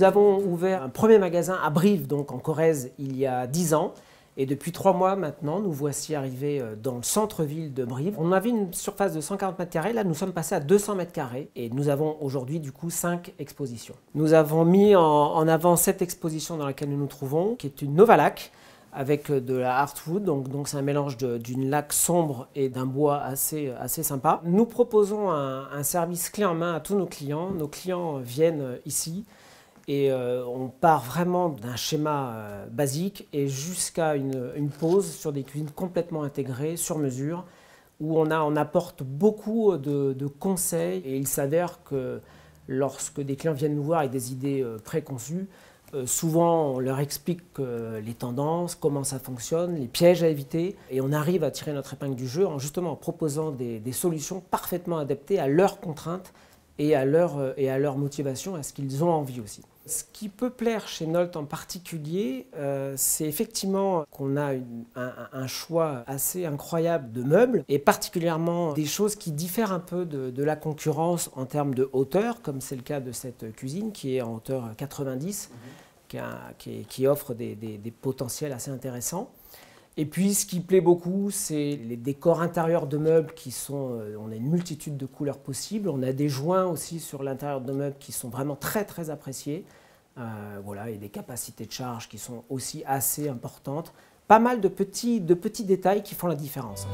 Nous avons ouvert un premier magasin à Brive, donc en Corrèze, il y a 10 ans. Et depuis trois mois maintenant, nous voici arrivés euh, dans le centre-ville de Brive. On avait une surface de 140 mètres carrés, là nous sommes passés à 200 mètres carrés et nous avons aujourd'hui du coup cinq expositions. Nous avons mis en, avant cette exposition dans laquelle nous nous trouvons, qui est une Novalac avec euh, de la hardwood, donc c'est un mélange d'une laque sombre et d'un bois assez, assez sympa. Nous proposons un service clé en main à tous nos clients. Nos clients viennent ici et euh, on part vraiment d'un schéma euh, basique et jusqu'à une, pause sur des cuisines complètement intégrées, sur mesure, où on, apporte beaucoup de, conseils. Et il s'avère que lorsque des clients viennent nous voir avec des idées euh, préconçues, souvent on leur explique les tendances, comment ça fonctionne, les pièges à éviter, et on arrive à tirer notre épingle du jeu en justement proposant des, solutions parfaitement adaptées à leurs contraintes et à et à leur motivation, à ce qu'ils ont envie aussi. Ce qui peut plaire chez Nolt en particulier, euh, c'est effectivement qu'on a un, choix assez incroyable de meubles et particulièrement des choses qui diffèrent un peu de, la concurrence en termes de hauteur, comme c'est le cas de cette cuisine qui est en hauteur 90, qui, offre des, potentiels assez intéressants. Et puis, ce qui plaît beaucoup, c'est les décors intérieurs de meubles qui sont. Euh, on a une multitude de couleurs possibles. On a des joints aussi sur l'intérieur de meubles qui sont vraiment très très appréciés. Euh, voilà, et des capacités de charge qui sont aussi assez importantes. Pas mal de petits, de petits détails qui font la différence.